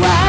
why